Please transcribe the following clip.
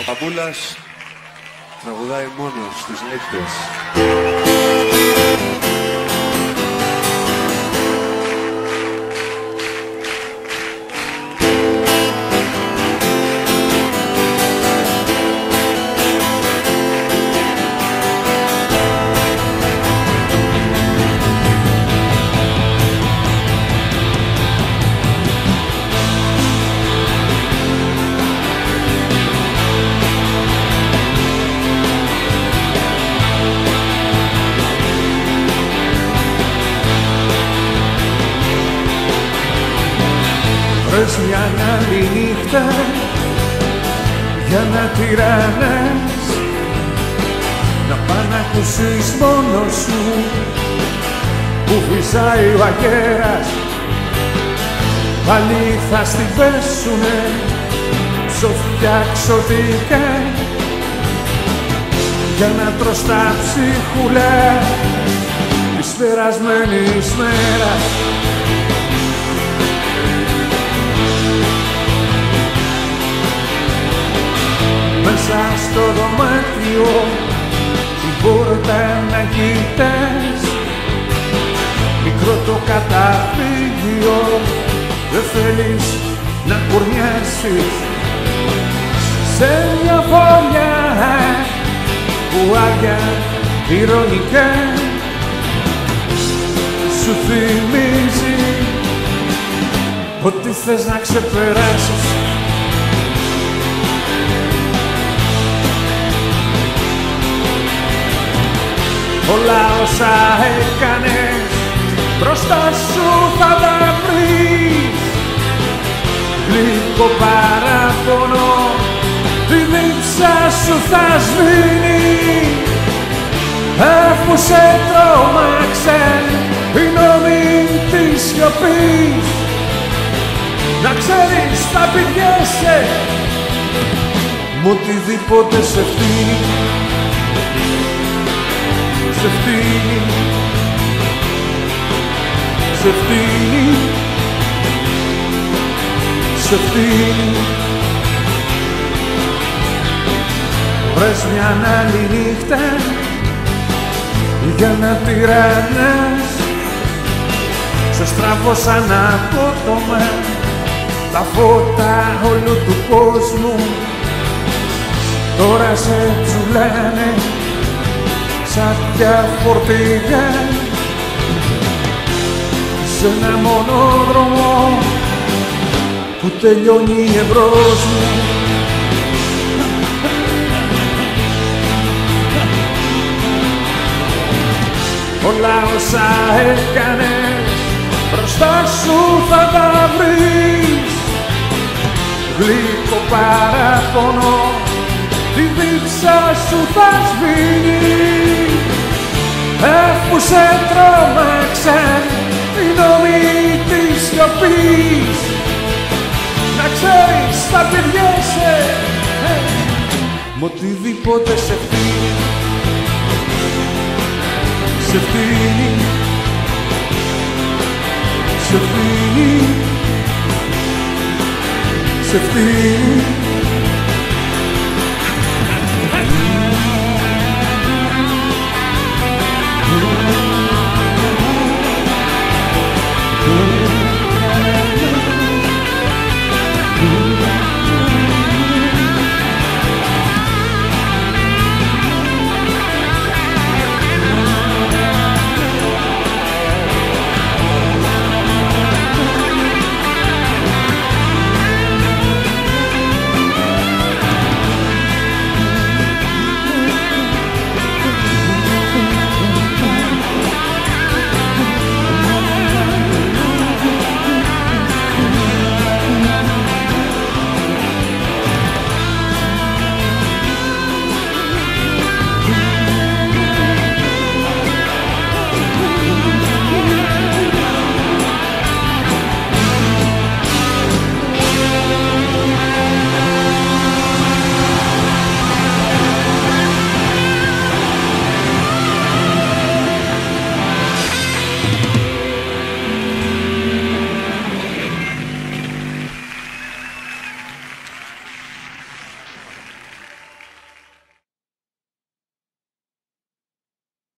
Ο Παπούλας τραγουδάει μόνος στις νύχτες. Βρες μια άλλη νύχτα για να τυραννές να πά να ακούσεις μόνος σου που φυσάει ο αγέρας. Πάλι θα στην πέσουνε ψοφιά ξωτικά. Για να τρως τα ψίχουλα της περασμένης μέρας μέσα στο δωμάτιο. Την πόρτα να κοιτάς. Μικρό το καταφύγιο. Δεν θέλεις να κουρνιάσεις σε μια φωλιά που άγια ηρωνικά. Σου θυμίζει ότι θες να ξεπεράσεις όλα όσα έκανες μπροστά σου θα τα βρεις. Γλυκό παράπονο τη δίψα σου θα σβήνει. Αφού σε τρόμαξε η νόμη της σιωπής. Να ξέρεις θα πηγαίνεσαι. Μ' οτιδήποτε σε φτύνει σε φτύνει σε φτύνει σε φτύνει Βρες μια άλλη νύχτα για να τυραννάς σε στραβώσαν απότομα τα φώτα όλου του κόσμου. Τώρα σε τσουλάνε σαν πια φορτηγά σε ένα μονόδρομο που τελειώνει εμπρός μου. Όλα όσα έκανες μπροστά σου θα τα βρεις. Γλυκό παράπονο τη δίψα σου θα σβήνεις αφού σε τρόμαξαν οι νόμοι της σιωπής. Να ξέρεις θα πηδιέσαι μ' οτιδήποτε σε φτύνει σε φτύνει σε φτύνει σε φτύνει